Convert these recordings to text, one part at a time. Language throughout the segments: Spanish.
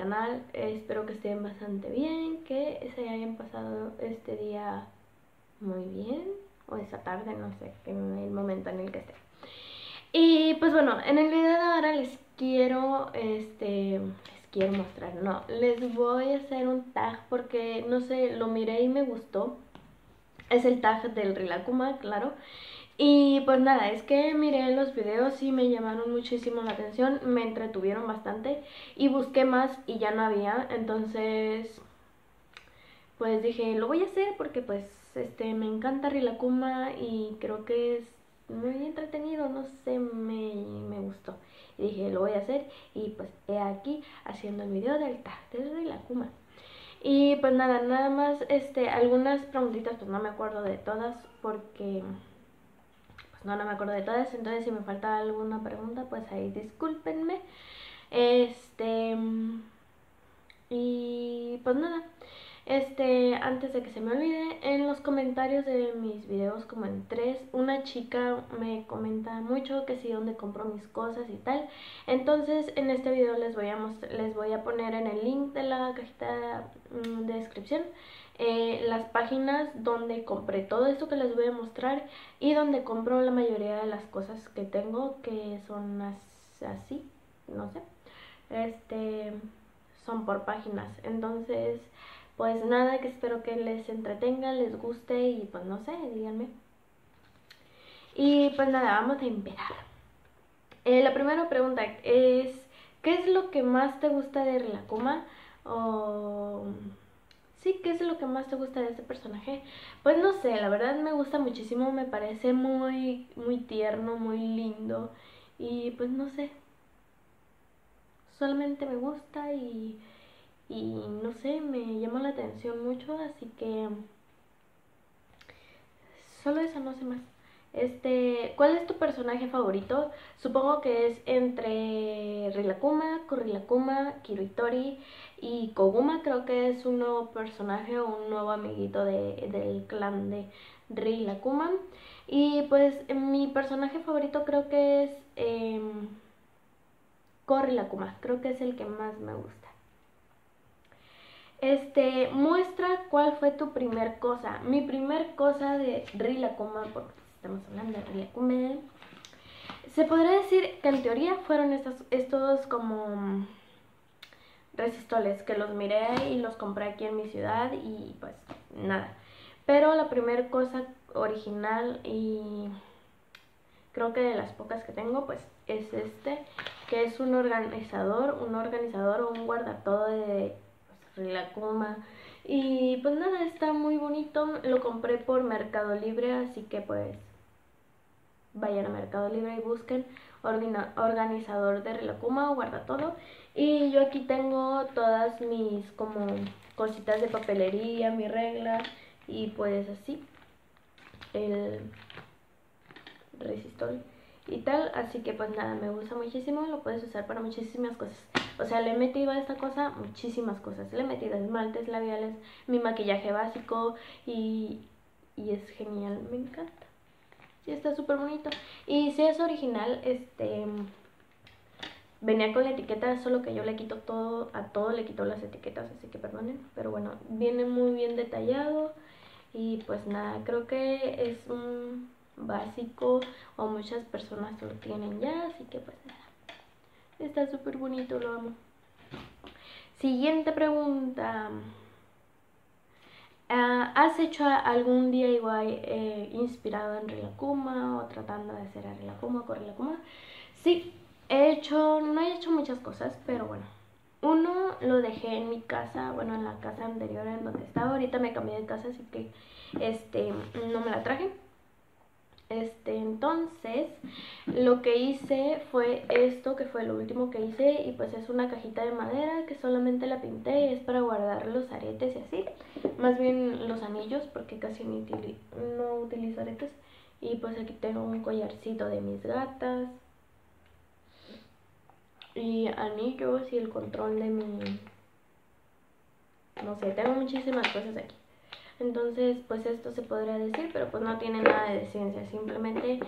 canal. Espero que estén bastante bien, que se hayan pasado este día muy bien, o esta tarde, no sé, en el momento en el que esté. Y pues bueno, en el video de ahora les quiero, este, les quiero mostrar, no, les voy a hacer un tag porque, no sé, lo miré y me gustó. Es el tag del Rilakuma, claro. Y pues nada, es que miré los videos y me llamaron muchísimo la atención, me entretuvieron bastante y busqué más y ya no había, entonces pues dije, lo voy a hacer porque pues este me encanta Rilakuma y creo que es muy entretenido, no sé, me, me gustó. Y dije, lo voy a hacer y pues he aquí haciendo el video del tag de Rilakuma. Y pues nada, nada más este algunas preguntitas, pues no me acuerdo de todas porque no, no me acuerdo de todas, entonces si me falta alguna pregunta, pues ahí discúlpenme. Este. Y pues nada. Este, antes de que se me olvide, en los comentarios de mis videos, como en tres, una chica me comenta mucho que sí, dónde compro mis cosas y tal. Entonces, en este video les voy a, les voy a poner en el link de la cajita mm, de descripción eh, las páginas donde compré todo esto que les voy a mostrar y donde compro la mayoría de las cosas que tengo que son así, no sé, este, son por páginas. Entonces, pues nada, que espero que les entretenga, les guste y pues no sé, díganme. Y pues nada, vamos a empezar. Eh, la primera pregunta es, ¿qué es lo que más te gusta de Rilakuma? O Sí, ¿qué es lo que más te gusta de este personaje? Pues no sé, la verdad me gusta muchísimo, me parece muy, muy tierno, muy lindo y pues no sé, solamente me gusta y, y no sé, me llama la atención mucho, así que solo eso, no sé más. Este, ¿cuál es tu personaje favorito? Supongo que es entre Rilakuma, Kurilakuma, Kiruitori y Koguma. Creo que es un nuevo personaje o un nuevo amiguito de, del clan de Rilakuma. Y pues mi personaje favorito creo que es eh, Korilakuma. Creo que es el que más me gusta. Este, muestra cuál fue tu primer cosa. Mi primer cosa de Rilakuma, porque estamos hablando de Rilakuma. Se podría decir que en teoría fueron estos, estos como resistoles que los miré y los compré aquí en mi ciudad y pues nada. Pero la primera cosa original y creo que de las pocas que tengo pues es este que es un organizador, un organizador o un guardatodo de Rilakuma y pues nada, está muy bonito, lo compré por Mercado Libre, así que pues vayan a Mercado Libre y busquen. Organizador de Relacuma o guarda todo. Y yo aquí tengo todas mis como cositas de papelería, mi regla y pues así. El resistor y tal, así que pues nada, me gusta muchísimo, lo puedes usar para muchísimas cosas. O sea, le he metido a esta cosa muchísimas cosas. Le he metido esmaltes labiales, mi maquillaje básico y, y es genial, me encanta. Sí, está súper bonito. Y si es original, este venía con la etiqueta, solo que yo le quito todo, a todo le quito las etiquetas, así que perdonen. Pero bueno, viene muy bien detallado. Y pues nada, creo que es un básico o muchas personas lo tienen ya, así que pues nada. Está súper bonito, lo amo. Siguiente pregunta. Ah, ¿Has hecho algún DIY eh, inspirado en Rilakuma o tratando de hacer a Rilakuma con Rilakuma? Sí, he hecho, no he hecho muchas cosas, pero bueno. Uno lo dejé en mi casa, bueno, en la casa anterior en donde estaba. Ahorita me cambié de casa, así que este no me la traje. Este, entonces, lo que hice fue esto, que fue lo último que hice, y pues es una cajita de madera que solamente la pinté y es para guardar los aretes y así. Más bien los anillos, porque casi no utilizo aretes. Y pues aquí tengo un collarcito de mis gatas. Y anillos y el control de mi... No sé, tengo muchísimas cosas aquí. Entonces, pues esto se podría decir, pero pues no tiene nada de ciencia, simplemente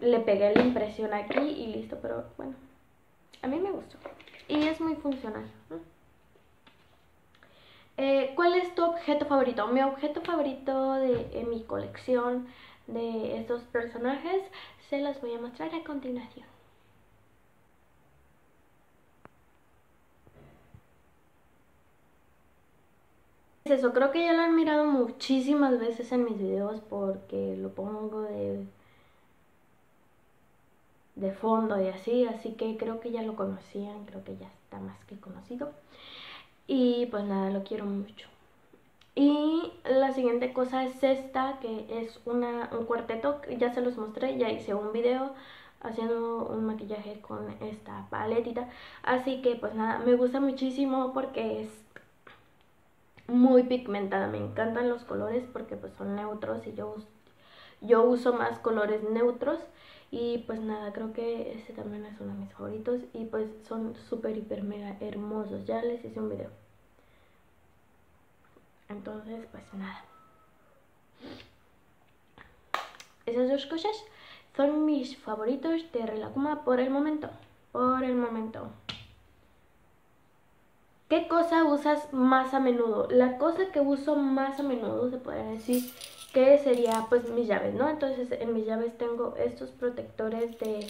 le pegué la impresión aquí y listo, pero bueno, a mí me gustó. y es muy funcional. Eh, ¿Cuál es tu objeto favorito? Mi objeto favorito de mi colección de estos personajes se los voy a mostrar a continuación. Es eso, creo que ya lo han mirado muchísimas veces en mis videos porque lo pongo de de fondo y así, así que creo que ya lo conocían, creo que ya está más que conocido. Y pues nada, lo quiero mucho. Y la siguiente cosa es esta, que es una, un cuarteto, ya se los mostré, ya hice un video haciendo un maquillaje con esta paletita. Así que pues nada, me gusta muchísimo porque es muy pigmentada, me encantan los colores porque pues son neutros y yo, yo uso más colores neutros. Y pues nada, creo que este también es uno de mis favoritos y pues son súper, hiper, mega hermosos. Ya les hice un video. Entonces, pues nada. Esas dos cosas son mis favoritos de Relacuma por el momento. Por el momento. ¿Qué cosa usas más a menudo? La cosa que uso más a menudo, se podría decir, que sería pues mis llaves, ¿no? Entonces en mis llaves tengo estos protectores de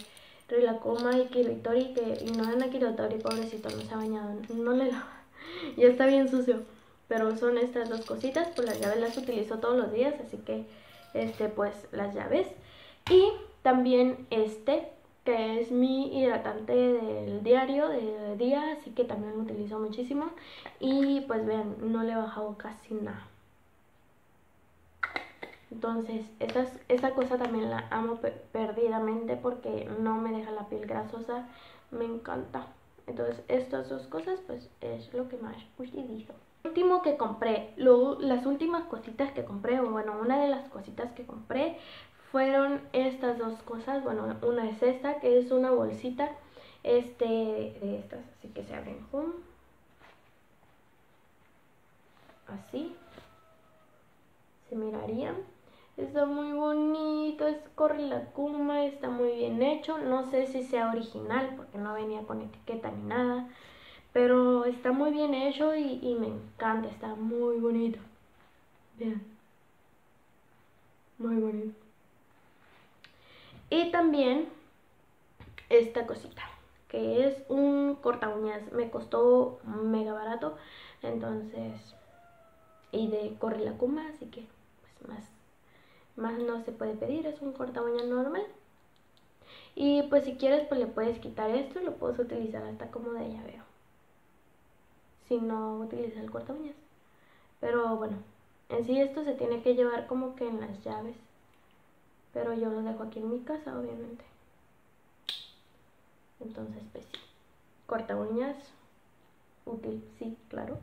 Relacoma y Kiritori que ignoran a Kiritori, pobrecito, no se ha bañado, no le lava, ya está bien sucio pero son estas dos cositas, pues las llaves las utilizo todos los días, así que este pues las llaves y también este que es mi hidratante del diario, de día, así que también lo utilizo muchísimo y pues vean, no le he bajado casi nada. Entonces, esa, esa cosa también la amo perdidamente porque no me deja la piel grasosa, me encanta. Entonces, estas dos cosas pues es lo que más utilizo último que compré, las últimas cositas que compré, o bueno, una de las cositas que compré fueron estas dos cosas. Bueno, una es esta, que es una bolsita este, de estas, así que se abren. Así. Se mirarían. Está muy bonito, es corre la cuma, está muy bien hecho. No sé si sea original porque no venía con etiqueta ni nada. Pero está muy bien hecho y, me encanta, está muy bonito. Vean. Muy bonito. Y también esta cosita, que es un corta uñas. Me costó mega barato, entonces... Y de corre la cuma, así que pues más, más no se puede pedir, es un corta uñas normal. Y pues si quieres pues le puedes quitar esto y lo puedes utilizar hasta como de llaveo si no utiliza el corta uñas. Pero bueno, en sí esto se tiene que llevar como que en las llaves. Pero yo lo dejo aquí en mi casa, obviamente. Entonces, pues sí. Corta uñas. Útil, sí, claro.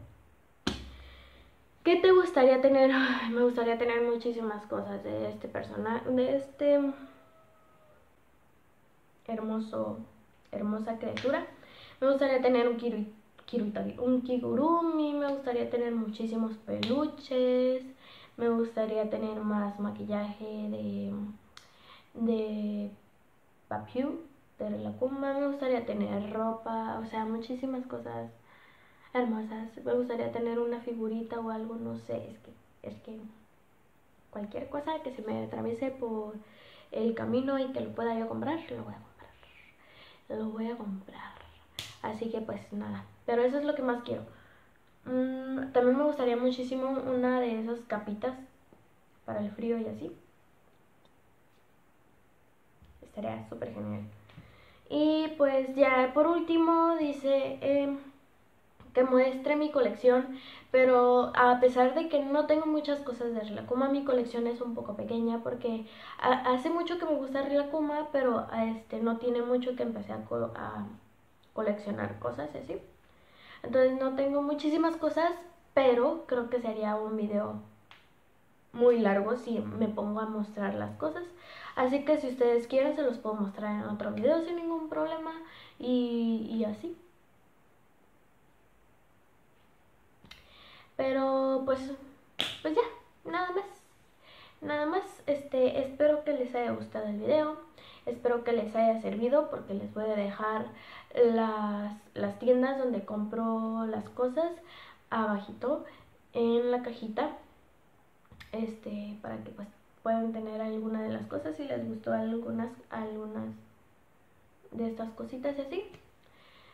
¿Qué te gustaría tener? me gustaría tener muchísimas cosas de este personaje, de este hermoso, hermosa criatura. Me gustaría tener un Kirito un kigurumi, me gustaría tener muchísimos peluches, me gustaría tener más maquillaje de, de papiu, de la cumba, me gustaría tener ropa, o sea, muchísimas cosas hermosas. Me gustaría tener una figurita o algo, no sé, es que, es que cualquier cosa que se me atraviese por el camino y que lo pueda yo comprar, lo voy a comprar. Lo voy a comprar. Así que pues nada, pero eso es lo que más quiero. Mm, también me gustaría muchísimo una de esas capitas para el frío y así. Estaría súper genial. Y pues ya por último dice em, que muestre mi colección, pero a pesar de que no tengo muchas cosas de Rilakuma, mi colección es un poco pequeña porque hace mucho que me gusta Rilakuma, pero este no tiene mucho que empecé a coleccionar cosas así. Entonces no tengo muchísimas cosas, pero creo que sería un video muy largo si me pongo a mostrar las cosas. Así que si ustedes quieren se los puedo mostrar en otro video sin ningún problema y, y así. Pero pues, pues ya, nada más. Nada más, este, espero que les haya gustado el video. Espero que les haya servido porque les voy a dejar las, las tiendas donde compro las cosas abajito en la cajita este para que pues puedan tener alguna de las cosas si les gustó algunas algunas de estas cositas y así.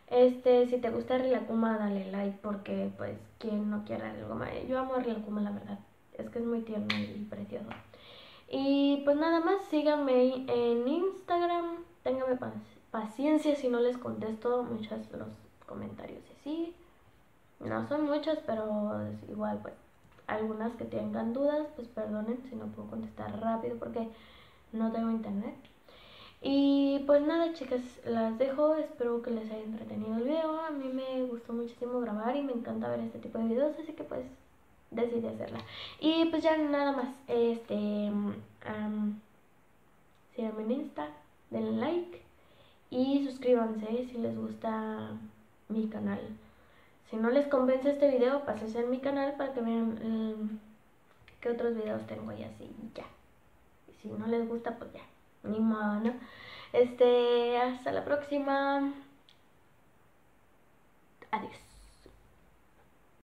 Este si te gusta Rilakuma dale like porque pues quien no quiera Rilakuma yo amo a Rilakuma la verdad. Es que es muy tierno y precioso. Y pues nada más síganme en Instagram. Ténganme paciencia si no les contesto muchos los comentarios y así. No son muchas pero igual pues algunas que tengan dudas, pues perdonen si no puedo contestar rápido porque no tengo internet. Y pues nada, chicas, las dejo. Espero que les haya entretenido el video. A mí me gustó muchísimo grabar y me encanta ver este tipo de videos, así que pues decidí hacerla. Y pues ya nada más, este, síganme en Insta, denle like y suscríbanse si les gusta mi canal. Si no les convence este video, pásense en mi canal para que vean em, qué otros videos tengo y así, ya. Si no les gusta, pues ya, ni modo, ¿no? Este, hasta la próxima. Adiós.